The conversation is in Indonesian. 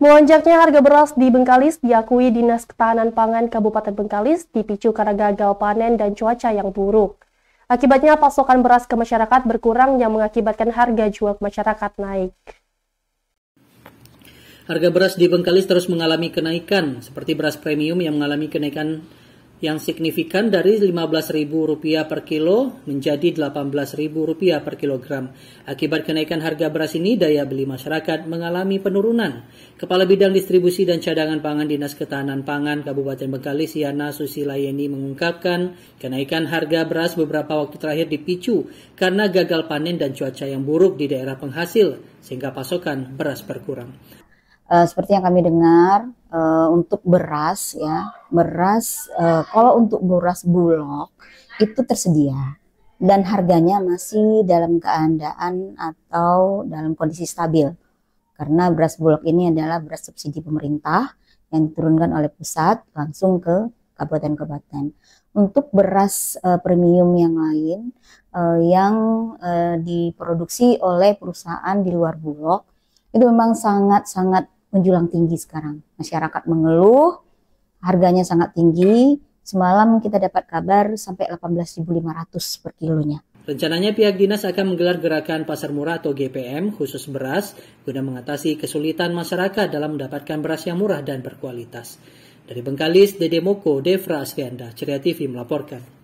Melonjaknya harga beras di Bengkalis diakui Dinas Ketahanan Pangan Kabupaten Bengkalis dipicu karena gagal panen dan cuaca yang buruk. Akibatnya pasokan beras ke masyarakat berkurang yang mengakibatkan harga jual ke masyarakat naik. Harga beras di Bengkalis terus mengalami kenaikan, seperti beras premium yang mengalami kenaikan yang signifikan dari Rp15.000 per kilo menjadi Rp18.000 per kilogram. Akibat kenaikan harga beras ini, daya beli masyarakat mengalami penurunan. Kepala Bidang Distribusi dan Cadangan Pangan Dinas Ketahanan Pangan Kabupaten Bengkalis, Yana Susilayeni mengungkapkan, kenaikan harga beras beberapa waktu terakhir dipicu karena gagal panen dan cuaca yang buruk di daerah penghasil, sehingga pasokan beras berkurang. Uh, seperti yang kami dengar, uh, untuk beras ya beras uh, kalau untuk beras bulog itu tersedia dan harganya masih dalam keadaan atau dalam kondisi stabil karena beras bulog ini adalah beras subsidi pemerintah yang diturunkan oleh pusat langsung ke kabupaten-kabupaten. Untuk beras uh, premium yang lain uh, yang uh, diproduksi oleh perusahaan di luar bulog itu memang sangat-sangat menjulang tinggi sekarang. Masyarakat mengeluh, harganya sangat tinggi. Semalam kita dapat kabar sampai 18.500 per kilonya. Rencananya pihak dinas akan menggelar gerakan pasar murah atau GPM khusus beras guna mengatasi kesulitan masyarakat dalam mendapatkan beras yang murah dan berkualitas. Dari Bengkalis, Dede Moko, Devra Asfianda, Ceria TV melaporkan.